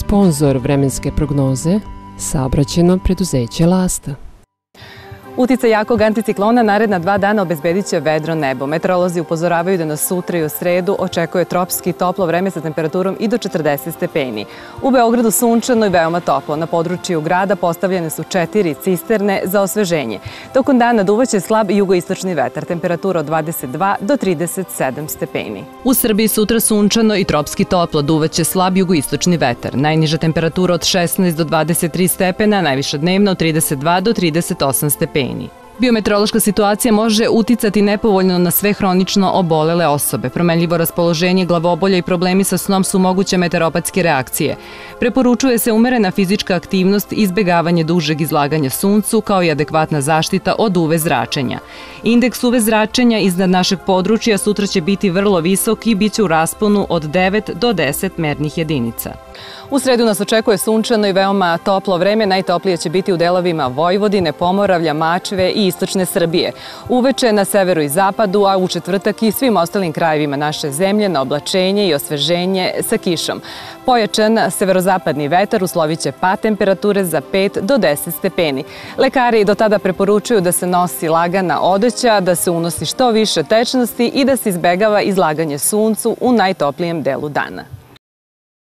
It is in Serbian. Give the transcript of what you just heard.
Sponzor vremenske prognoze saobraćeno preduzeće Lasta. Utica jakog anticiklona naredna dva dana obezbedit će vedro nebo. Meteorolozi upozoravaju da nas sutra i u sredu očekuje tropski toplo vreme sa temperaturom i do 40 stepeni. U Beogradu sunčano i veoma toplo. Na području grada postavljene su četiri cisterne za osveženje. Tokom dana duvaće slab jugoistočni vetar, temperatura od 22 do 37 stepeni. U Srbiji sutra sunčano i tropski toplo, duvaće slab jugoistočni vetar. Najniža temperatura od 16 do 23 stepena, najviša dnevna od 32 do 38 stepeni stepeni. Biometeorološka situacija može uticati nepovoljno na sve hronično obolele osobe. Promenljivo raspoloženje, glavobolja i problemi sa snom su moguće meteoropatske reakcije. Preporučuje se umerena fizička aktivnost, izbegavanje dužeg izlaganja suncu, kao i adekvatna zaštita od uve zračenja. Indeks uve zračenja iznad našeg područja sutra će biti vrlo visok i biće u rasponu od 9 do 10 mernih jedinica. U sredu nas očekuje sunčano i veoma toplo vreme. Najtoplije će biti u delovima Vojvodine, Pomoravlja, Mačve i istočne Srbije. Uveče na severu i zapadu, a u četvrtak i svim ostalim krajevima naše zemlje na oblačenje i osveženje sa kišom. Pojačan severozapadni vetar uslovit će pa temperature za 5 do 10 stepeni. Lekari do tada preporučuju da se nosi lagana odeća, da se unosi što više tečnosti i da se izbegava izlaganje suncu u najtoplijem delu dana.